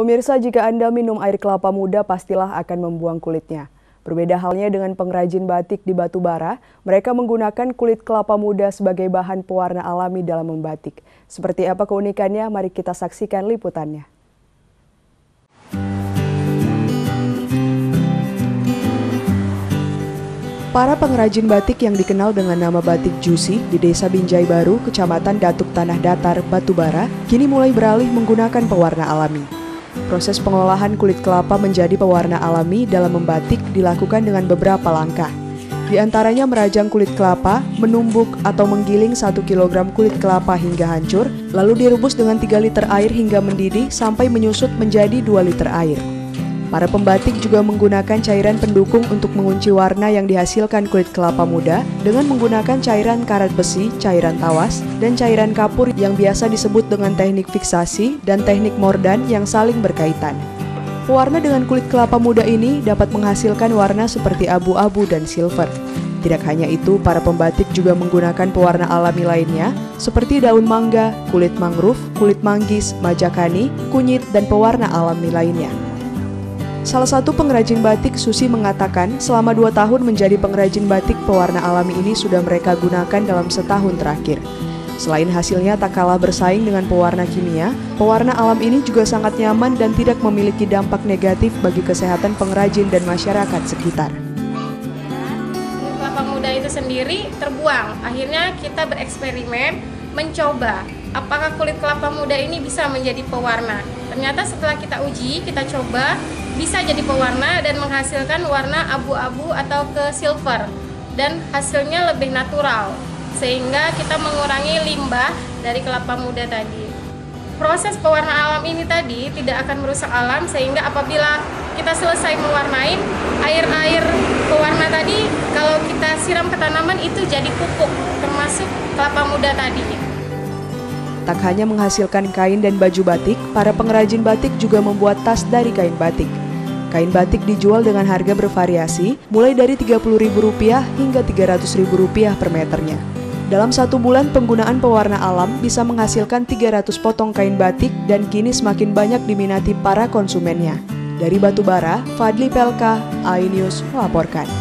Pemirsa, jika Anda minum air kelapa muda, pastilah akan membuang kulitnya. Berbeda halnya dengan pengrajin batik di batu bara, mereka menggunakan kulit kelapa muda sebagai bahan pewarna alami dalam membatik. Seperti apa keunikannya? Mari kita saksikan liputannya. Para pengrajin batik yang dikenal dengan nama batik Juicy di Desa Binjai Baru, Kecamatan Datuk Tanah Datar, Batubara, kini mulai beralih menggunakan pewarna alami. Proses pengolahan kulit kelapa menjadi pewarna alami dalam membatik dilakukan dengan beberapa langkah. Di antaranya merajang kulit kelapa, menumbuk atau menggiling 1 kg kulit kelapa hingga hancur, lalu direbus dengan 3 liter air hingga mendidih sampai menyusut menjadi 2 liter air. Para pembatik juga menggunakan cairan pendukung untuk mengunci warna yang dihasilkan kulit kelapa muda dengan menggunakan cairan karat besi, cairan tawas, dan cairan kapur yang biasa disebut dengan teknik fiksasi dan teknik mordan yang saling berkaitan. Pewarna dengan kulit kelapa muda ini dapat menghasilkan warna seperti abu-abu dan silver. Tidak hanya itu, para pembatik juga menggunakan pewarna alami lainnya seperti daun mangga, kulit mangrove, kulit manggis, majakani, kunyit, dan pewarna alami lainnya. Salah satu pengrajin batik, Susi mengatakan, selama dua tahun menjadi pengrajin batik pewarna alami ini sudah mereka gunakan dalam setahun terakhir. Selain hasilnya tak kalah bersaing dengan pewarna kimia, pewarna alam ini juga sangat nyaman dan tidak memiliki dampak negatif bagi kesehatan pengrajin dan masyarakat sekitar. Kelapa muda itu sendiri terbuang. Akhirnya kita bereksperimen mencoba apakah kulit kelapa muda ini bisa menjadi pewarna. Ternyata setelah kita uji, kita coba bisa jadi pewarna dan menghasilkan warna abu-abu atau ke silver dan hasilnya lebih natural sehingga kita mengurangi limbah dari kelapa muda tadi. Proses pewarna alam ini tadi tidak akan merusak alam sehingga apabila kita selesai mewarnai air-air pewarna tadi kalau kita siram ke tanaman itu jadi pupuk termasuk kelapa muda tadi. Tak hanya menghasilkan kain dan baju batik, para pengrajin batik juga membuat tas dari kain batik. Kain batik dijual dengan harga bervariasi, mulai dari Rp30.000 hingga Rp300.000 per meternya. Dalam satu bulan penggunaan pewarna alam bisa menghasilkan 300 potong kain batik dan kini semakin banyak diminati para konsumennya. Dari Batubara, Fadli Pelka, iNews melaporkan.